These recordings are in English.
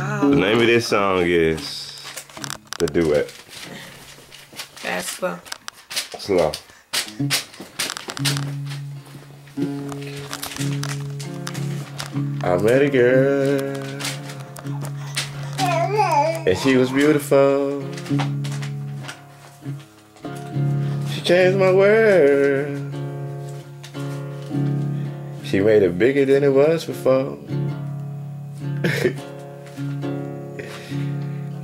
The name of this song is The Duet. That's slow. Slow. I met a girl and she was beautiful. She changed my world. She made it bigger than it was before.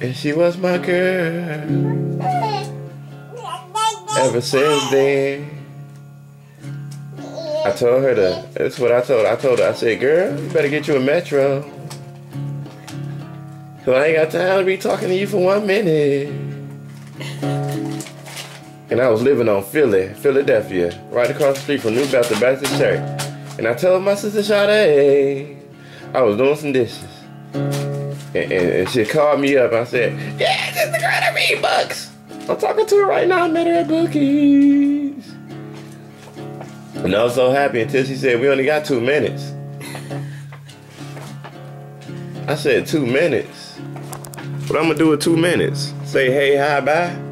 and she was my girl. Ever since then, I told her to. That's what I told. Her. I told her. I said, "Girl, you better get you a metro." Cause I ain't got time to be talking to you for one minute. And I was living on Philly, Philadelphia, right across the street from New Bethel Baptist Church. And I told my sister Sade, I was doing some dishes. And, and, she called me up. I said, Yeah, this is the girl that read books. I'm talking to her right now. I met her at Bookies. And I was so happy until she said, We only got two minutes. I said, Two minutes? What I'm gonna do with two minutes? Say hey, hi, bye?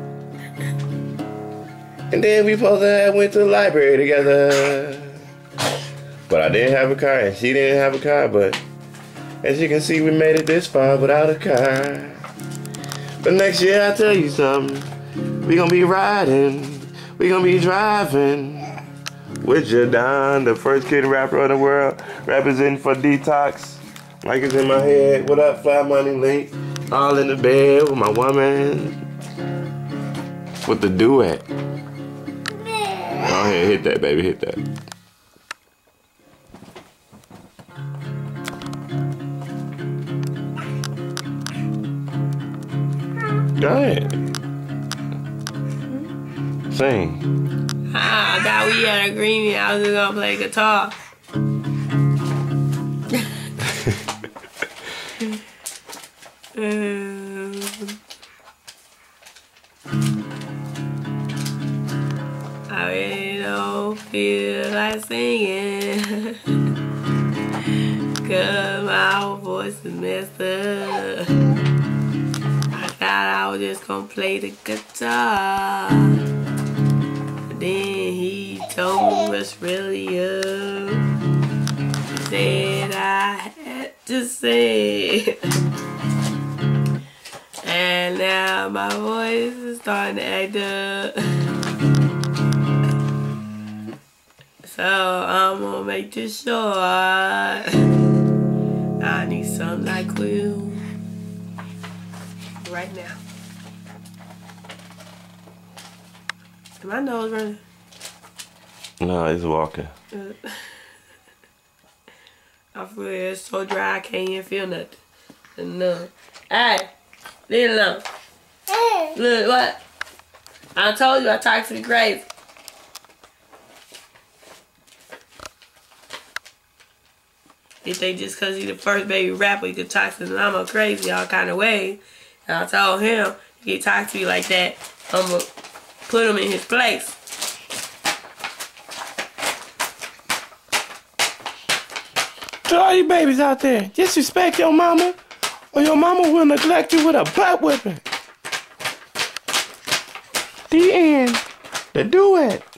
And then we to have went to the library together. But I didn't have a car and she didn't have a car, but as you can see, we made it this far without a car. But next year, I'll tell you something. We gonna be riding, we gonna be driving. With Jadon, the first kid rapper of the world, representing for Detox. Like it's in my head. What up, Fly Money Link? All in the bed with my woman. With the duet. Go ahead, hit that, baby, hit that. Ahead. Sing. Ah, I thought we had agreement. I was just gonna play guitar. um, I really don't feel like singing. Cause my voice is messed up. Was just gonna play the guitar. Then he told me what's really up. He said I had to say. And now my voice is starting to act up. So I'm gonna make this short. I need something like Will right now. Is my nose running? No, it's walking. Uh, I feel it's so dry I can't even feel nothing. No. Hey, leave it alone. Look, what? I told you I talked to the crazy. You think just because he's the first baby rapper, he could talk to Mama crazy all kind of way. And I told him, if he talk to you like that, I'm going to put him in his place. To all you babies out there, disrespect your mama, or your mama will neglect you with a butt whipping. The end. The duet.